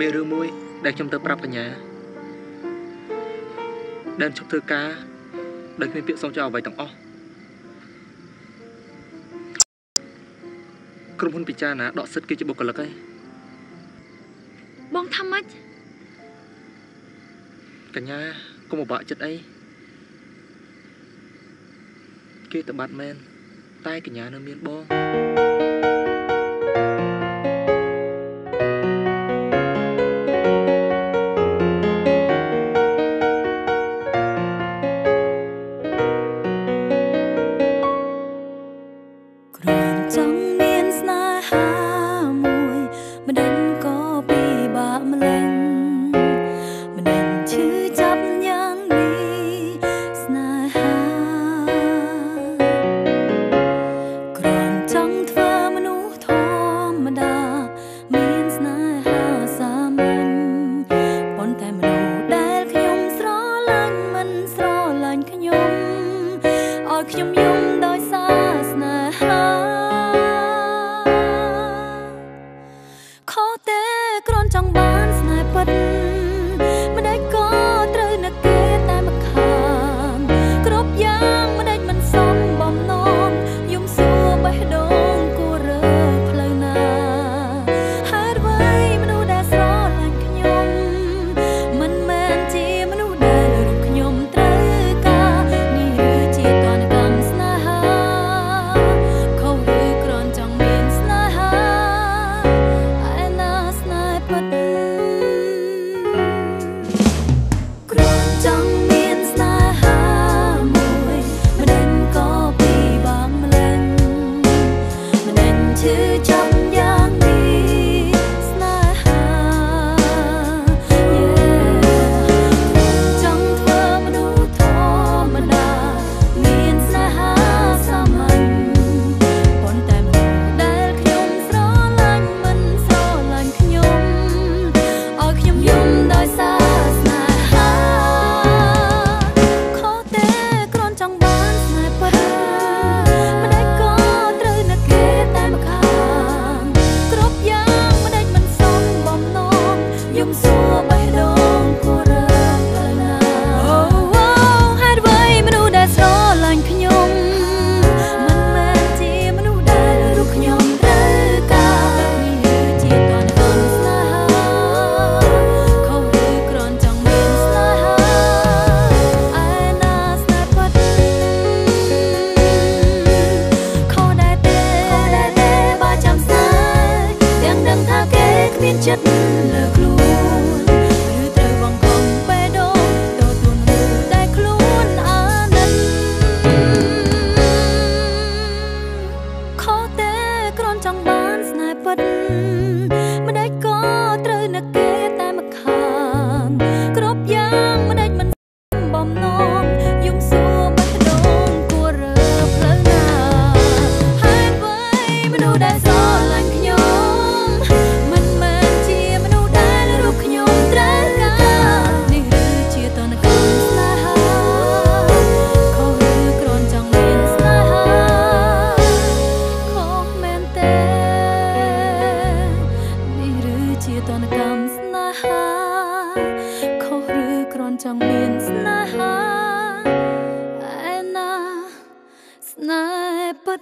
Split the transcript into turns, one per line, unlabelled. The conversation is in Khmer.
មានរឿងមួយ ដែលខ្ញុំទៅប្រាប់កញ្ញាដែលឈប់ធ្វើការដែលគ្មានពាក្យសុំចោលអ្វីទាំងអស់ក្រុមហ៊ុនពិចារណាដកសិទ្ធិគេជាបុគ្គលិកឯង
បងថាម៉េច
កញ្ញាកុំអបាក់ចិត្តអីគេតបា
ត់មែនតែកញ្ញានៅមានបង ឲ្យខ្ញុំយំដោយសារ couldn't ហាខុសឬគ្រាន់ចង់មានស្នេហាឯណាស្នេហ៍ពិត